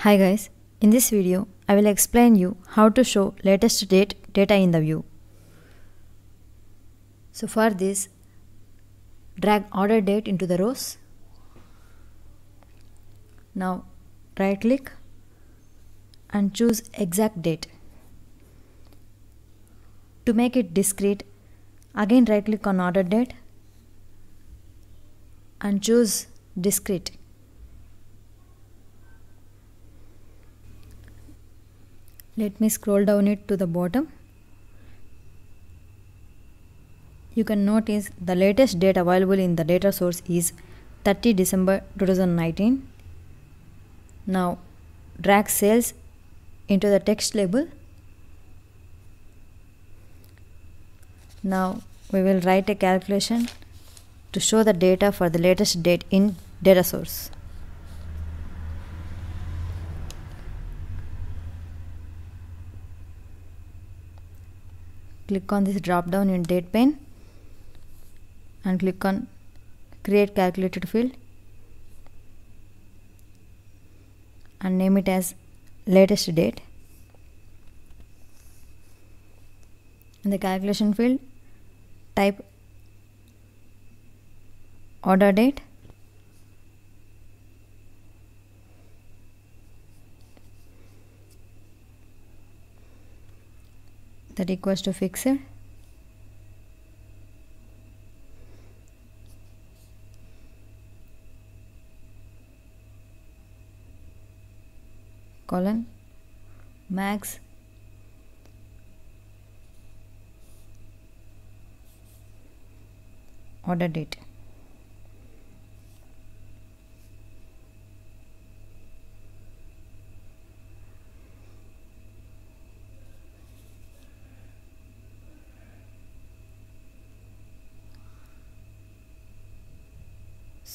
Hi guys, in this video I will explain you how to show latest date data in the view. So for this drag order date into the rows. Now right click and choose exact date. To make it discrete again right click on order date and choose discrete. Let me scroll down it to the bottom. You can notice the latest date available in the data source is 30 December 2019. Now drag sales into the text label. Now we will write a calculation to show the data for the latest date in data source. Click on this drop down in data pane and click on create calculated field and name it as latest date. In the calculation field type order date that equals to fixed colon. Max. Order date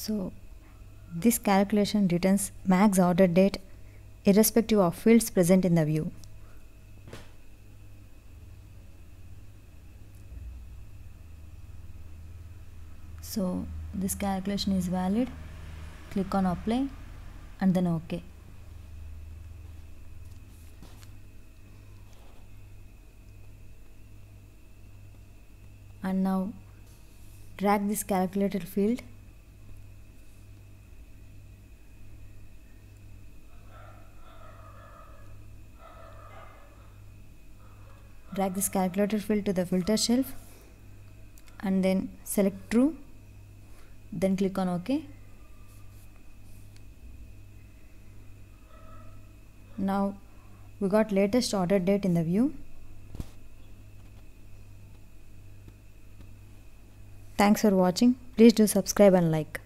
So this calculation returns max order date irrespective of fields present in the view. So this calculation is valid. Click on apply and then OK. And now drag this calculated field drag this calculator field to the filter shelf and then select true then click on ok. Now we got latest order date in the view. Thanks for watching. Please do subscribe and like